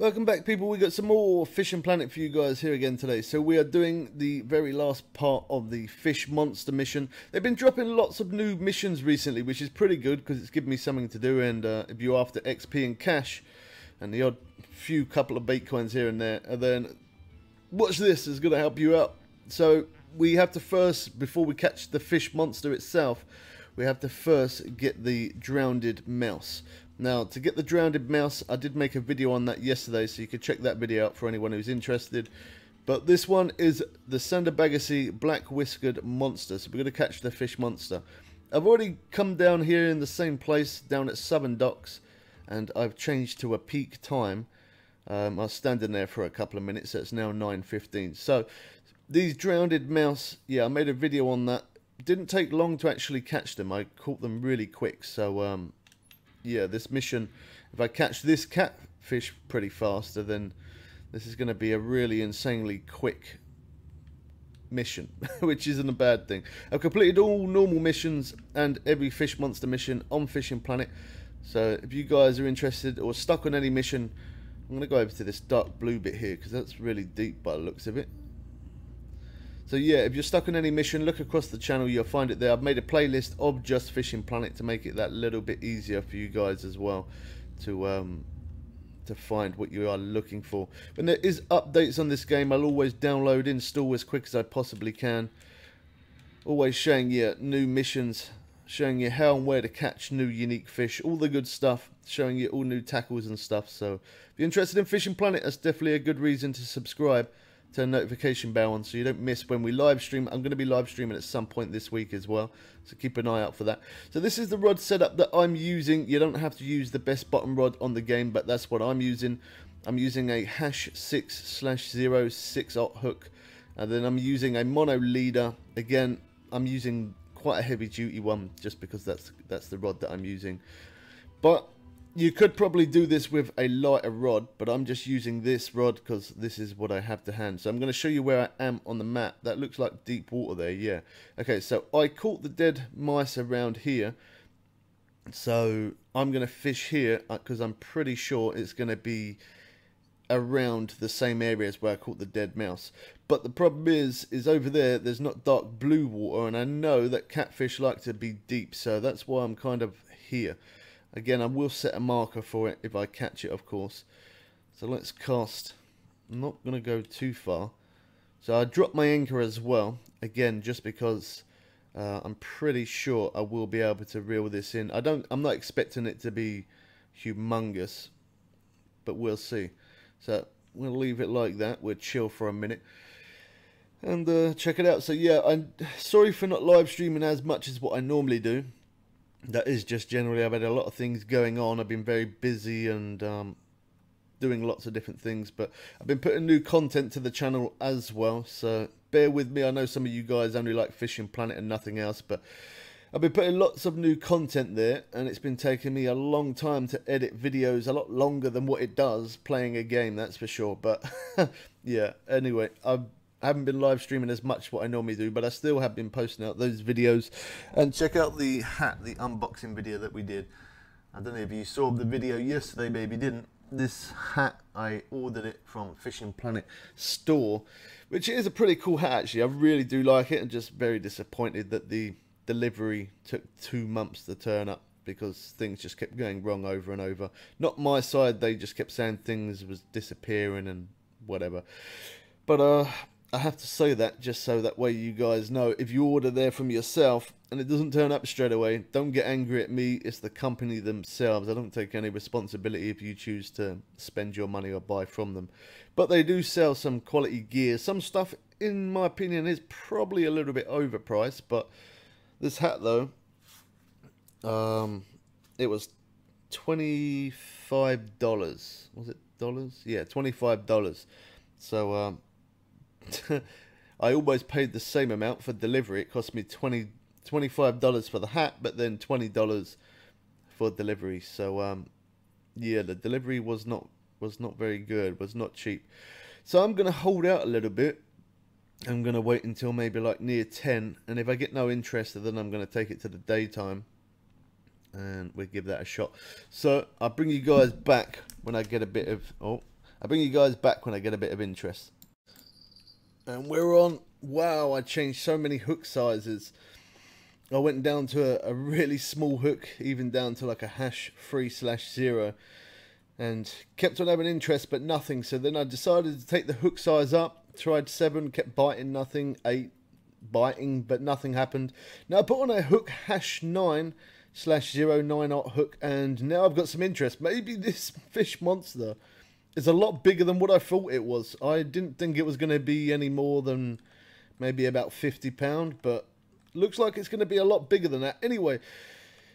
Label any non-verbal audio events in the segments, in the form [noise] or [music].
Welcome back people, we got some more Fishing Planet for you guys here again today. So we are doing the very last part of the Fish Monster mission. They've been dropping lots of new missions recently, which is pretty good because it's given me something to do and uh, if you're after XP and cash and the odd few couple of bait coins here and there, and then watch this is going to help you out. So we have to first, before we catch the fish monster itself, we have to first get the drowned mouse. Now, to get the drowned mouse, I did make a video on that yesterday, so you can check that video out for anyone who's interested. But this one is the Sander Baggersee Black Whiskered Monster, so we're going to catch the fish monster. I've already come down here in the same place, down at Southern Docks, and I've changed to a peak time. Um, I was standing there for a couple of minutes, so it's now 9.15. So, these drowned mouse, yeah, I made a video on that. Didn't take long to actually catch them. I caught them really quick, so um, yeah, this mission, if I catch this catfish pretty faster, then this is going to be a really insanely quick mission, [laughs] which isn't a bad thing. I've completed all normal missions and every fish monster mission on Fishing Planet. So if you guys are interested or stuck on any mission, I'm going to go over to this dark blue bit here because that's really deep by the looks of it. So yeah, if you're stuck on any mission, look across the channel, you'll find it there. I've made a playlist of just Fishing Planet to make it that little bit easier for you guys as well to um, to find what you are looking for. When there is updates on this game, I'll always download, install as quick as I possibly can. Always showing you new missions, showing you how and where to catch new unique fish, all the good stuff, showing you all new tackles and stuff. So if you're interested in Fishing Planet, that's definitely a good reason to subscribe turn notification bell on so you don't miss when we live stream. I'm going to be live streaming at some point this week as well, so keep an eye out for that. So this is the rod setup that I'm using. You don't have to use the best bottom rod on the game, but that's what I'm using. I'm using a hash 6 slash 0 6 aught hook, and then I'm using a mono leader. Again, I'm using quite a heavy duty one just because that's that's the rod that I'm using. But you could probably do this with a lighter rod, but I'm just using this rod because this is what I have to hand. So I'm going to show you where I am on the map. That looks like deep water there, yeah. Okay, so I caught the dead mice around here. So I'm going to fish here because uh, I'm pretty sure it's going to be around the same areas where I caught the dead mouse. But the problem is, is over there, there's not dark blue water, and I know that catfish like to be deep, so that's why I'm kind of here. Again, I will set a marker for it if I catch it, of course. So let's cast. I'm not going to go too far. So I drop my anchor as well. Again, just because uh, I'm pretty sure I will be able to reel this in. I don't. I'm not expecting it to be humongous, but we'll see. So we'll leave it like that. We'll chill for a minute and uh, check it out. So yeah, I'm sorry for not live streaming as much as what I normally do that is just generally I've had a lot of things going on. I've been very busy and um, doing lots of different things, but I've been putting new content to the channel as well. So bear with me. I know some of you guys only like Fishing Planet and nothing else, but I've been putting lots of new content there, and it's been taking me a long time to edit videos, a lot longer than what it does playing a game, that's for sure. But [laughs] yeah, anyway, I've I haven't been live streaming as much what I normally do, but I still have been posting out those videos. And check out the hat, the unboxing video that we did. I don't know if you saw the video yesterday, maybe didn't. This hat, I ordered it from Fishing Planet store, which is a pretty cool hat actually. I really do like it. I'm just very disappointed that the delivery took two months to turn up because things just kept going wrong over and over. Not my side, they just kept saying things was disappearing and whatever. But uh I have to say that just so that way you guys know if you order there from yourself and it doesn't turn up straight away, don't get angry at me. It's the company themselves. I don't take any responsibility if you choose to spend your money or buy from them. But they do sell some quality gear. Some stuff, in my opinion, is probably a little bit overpriced. But this hat, though, um, it was $25. Was it dollars? Yeah, $25. So, um, [laughs] I almost paid the same amount for delivery. It cost me 20 $25 for the hat, but then $20 for delivery. So um, yeah, the delivery was not was not very good, was not cheap. So I'm going to hold out a little bit. I'm going to wait until maybe like near 10 and if I get no interest then I'm going to take it to the daytime and we'll give that a shot. So I'll bring you guys back when I get a bit of oh I'll bring you guys back when I get a bit of interest. And we're on. Wow, I changed so many hook sizes. I went down to a, a really small hook, even down to like a hash 3 slash 0. And kept on having interest, but nothing. So then I decided to take the hook size up. Tried 7, kept biting, nothing. 8, biting, but nothing happened. Now I put on a hook hash 9 slash 09 ot hook, and now I've got some interest. Maybe this [laughs] fish monster is a lot bigger than what I thought it was. I didn't think it was going to be any more than maybe about 50 pound, but looks like it's going to be a lot bigger than that. Anyway,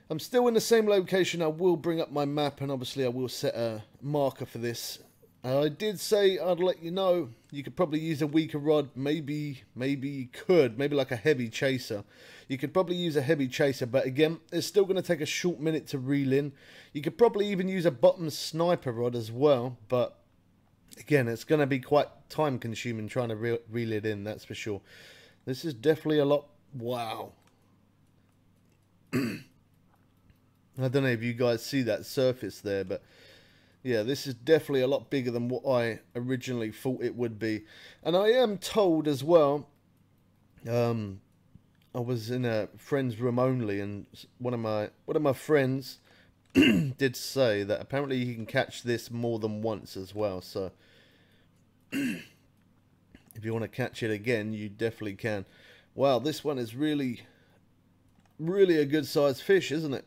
I'm still in the same location. I will bring up my map, and obviously I will set a marker for this. I did say I'd let you know you could probably use a weaker rod. Maybe, maybe you could. Maybe like a heavy chaser. You could probably use a heavy chaser, but again, it's still going to take a short minute to reel in. You could probably even use a bottom sniper rod as well, but again, it's going to be quite time consuming trying to reel, reel it in, that's for sure. This is definitely a lot. Wow. [clears throat] I don't know if you guys see that surface there, but yeah, this is definitely a lot bigger than what I originally thought it would be. And I am told as well, um, I was in a friend's room only, and one of my one of my friends [clears throat] did say that apparently you can catch this more than once as well. So [clears throat] if you want to catch it again, you definitely can. Wow, this one is really, really a good sized fish, isn't it?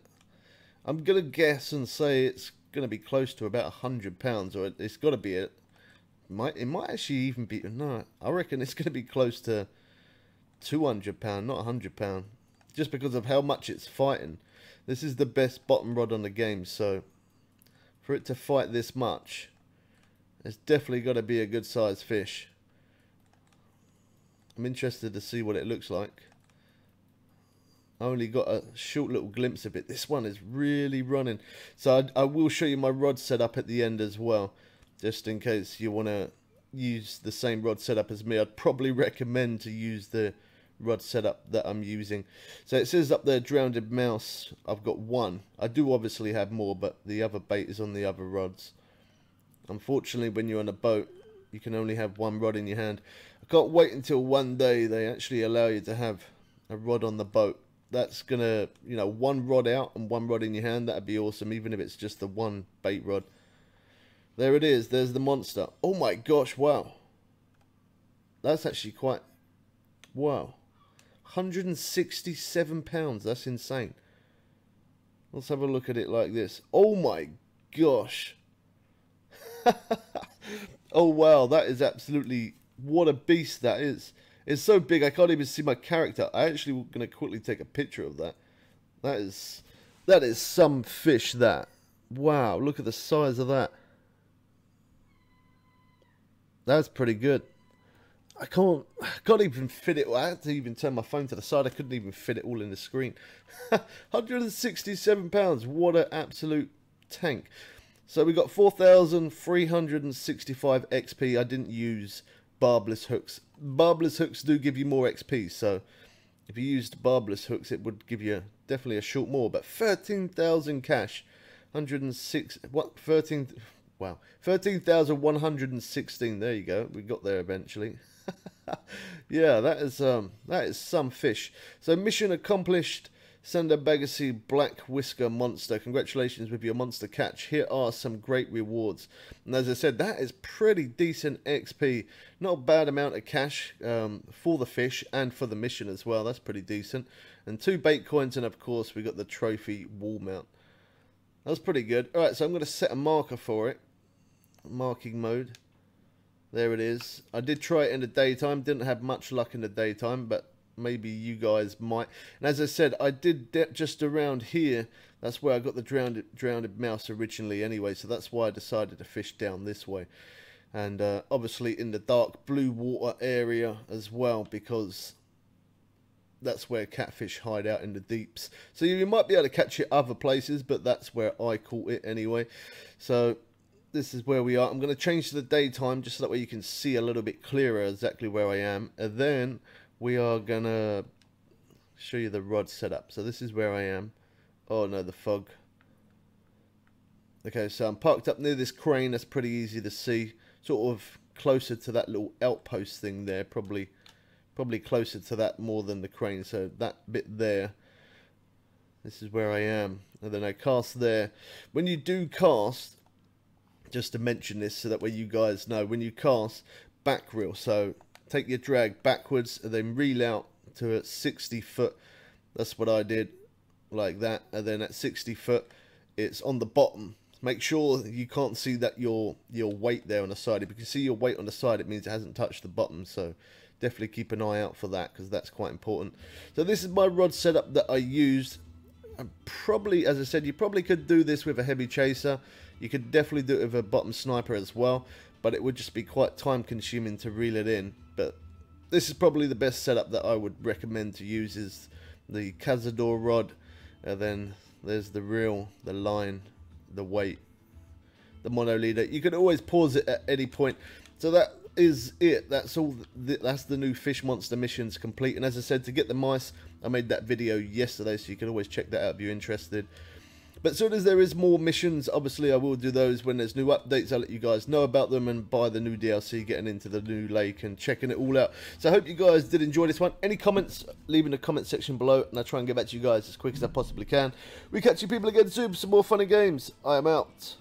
I'm gonna guess and say it's going to be close to about a 100 pounds, or it's got to be it. Might it might actually even be no. I reckon it's going to be close to 200 pound, not a 100 pound, just because of how much it's fighting. This is the best bottom rod on the game, so for it to fight this much, it's definitely got to be a good sized fish. I'm interested to see what it looks like. I only got a short little glimpse of it. This one is really running. So I, I will show you my rod setup at the end as well. Just in case you want to use the same rod setup as me. I'd probably recommend to use the rod setup that I'm using. So it says up there, drowned mouse. I've got one. I do obviously have more, but the other bait is on the other rods. Unfortunately, when you're on a boat, you can only have one rod in your hand. I can't wait until one day they actually allow you to have a rod on the boat that's gonna you know one rod out and one rod in your hand that'd be awesome even if it's just the one bait rod. There it is there's the monster. Oh my gosh wow. That's actually quite wow. 167 pounds that's insane. Let's have a look at it like this. Oh my gosh. [laughs] Oh wow that is absolutely what a beast that is it's so big I can't even see my character. I actually going to quickly take a picture of that. That is that is some fish that. Wow, look at the size of that. That's pretty good. I can't I can't even fit it. I had to even turn my phone to the side. I couldn't even fit it all in the screen. [laughs] 167 pounds. What an absolute tank. So we got 4,365 XP. I didn't use barbless hooks. Barbless hooks do give you more XP, so if you used barbless hooks, it would give you definitely a short more. But 13,000 cash, 106, what, 13, wow, 13,116, there you go, we got there eventually. [laughs] yeah, that is, um, that is some fish. So mission accomplished. Sander Baggersee Black Whisker Monster. Congratulations with your monster catch. Here are some great rewards. And as I said, that is pretty decent XP. Not a bad amount of cash um, for the fish and for the mission as well. That's pretty decent. And two bait coins and of course we got the trophy wall mount. That was pretty good. Alright, so I'm going to set a marker for it. Marking mode. There it is. I did try it in the daytime. Didn't have much luck in the daytime, but maybe you guys might. And as I said, I did just around here. That's where I got the drowned drowned mouse originally anyway. So that's why I decided to fish down this way. And uh, obviously in the dark blue water area as well because that's where catfish hide out in the deeps. So you might be able to catch it other places, but that's where I caught it anyway. So this is where we are. I'm going to change to the daytime just so that way you can see a little bit clearer exactly where I am. And then we are gonna show you the rod setup. So this is where I am. Oh no, the fog. Okay, so I'm parked up near this crane. That's pretty easy to see. sort of closer to that little outpost thing there, probably probably closer to that more than the crane. So that bit there, this is where I am. And then I cast there. When you do cast, just to mention this so that way you guys know, when you cast, back reel. So take your drag backwards and then reel out to a 60 foot. That's what I did, like that. And then at 60 foot, it's on the bottom. Make sure you can't see that your your weight there on the side. If you can see your weight on the side it means it hasn't touched the bottom. So definitely keep an eye out for that because that's quite important. So this is my rod setup that I used. And probably as I said you probably could do this with a heavy chaser. You could definitely do it with a bottom sniper as well but it would just be quite time consuming to reel it in but this is probably the best setup that I would recommend to use is the Cazador rod and then there's the reel the line the weight, the mono leader. You can always pause it at any point. So that is it. That's all. That's the new Fish Monster missions complete. And as I said, to get the mice, I made that video yesterday, so you can always check that out if you're interested. But soon as there is more missions, obviously I will do those when there's new updates. I'll let you guys know about them and buy the new DLC, getting into the new lake and checking it all out. So I hope you guys did enjoy this one. Any comments, leave in the comment section below and I'll try and get back to you guys as quick as I possibly can. We catch you people again soon for some more funny games. I am out.